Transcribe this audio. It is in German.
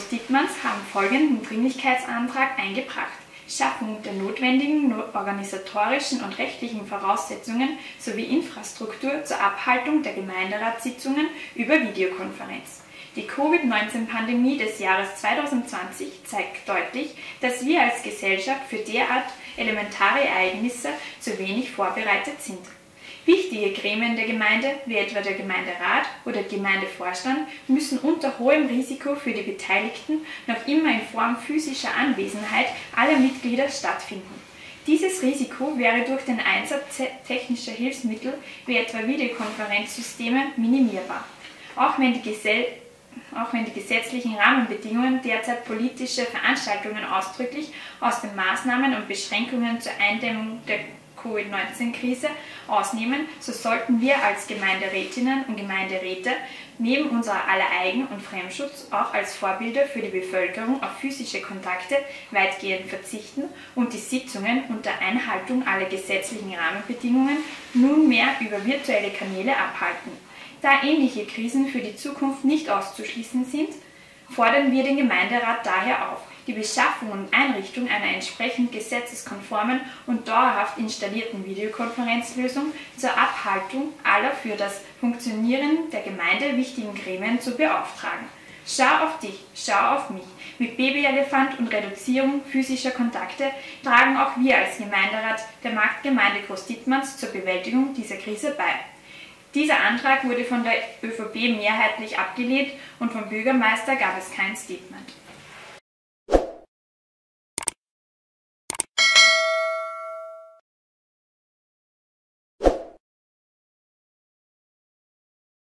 Bürgers Dittmanns haben folgenden Dringlichkeitsantrag eingebracht. Schaffung der notwendigen organisatorischen und rechtlichen Voraussetzungen sowie Infrastruktur zur Abhaltung der Gemeinderatssitzungen über Videokonferenz. Die Covid-19-Pandemie des Jahres 2020 zeigt deutlich, dass wir als Gesellschaft für derart elementare Ereignisse zu wenig vorbereitet sind. Wichtige Gremien der Gemeinde, wie etwa der Gemeinderat oder Gemeindevorstand, müssen unter hohem Risiko für die Beteiligten noch immer in Form physischer Anwesenheit aller Mitglieder stattfinden. Dieses Risiko wäre durch den Einsatz technischer Hilfsmittel wie etwa Videokonferenzsysteme minimierbar. Auch wenn die Gesell auch wenn die gesetzlichen Rahmenbedingungen derzeit politische Veranstaltungen ausdrücklich aus den Maßnahmen und Beschränkungen zur Eindämmung der Covid-19-Krise ausnehmen, so sollten wir als Gemeinderätinnen und Gemeinderäte neben unserer aller Eigen- und Fremdschutz auch als Vorbilder für die Bevölkerung auf physische Kontakte weitgehend verzichten und die Sitzungen unter Einhaltung aller gesetzlichen Rahmenbedingungen nunmehr über virtuelle Kanäle abhalten. Da ähnliche Krisen für die Zukunft nicht auszuschließen sind, fordern wir den Gemeinderat daher auf, die Beschaffung und Einrichtung einer entsprechend gesetzeskonformen und dauerhaft installierten Videokonferenzlösung zur Abhaltung aller für das Funktionieren der Gemeinde wichtigen Gremien zu beauftragen. Schau auf dich, schau auf mich. Mit Babyelefant und Reduzierung physischer Kontakte tragen auch wir als Gemeinderat der Marktgemeinde Groß-Dittmanns zur Bewältigung dieser Krise bei. Dieser Antrag wurde von der ÖVP mehrheitlich abgelehnt und vom Bürgermeister gab es kein Statement.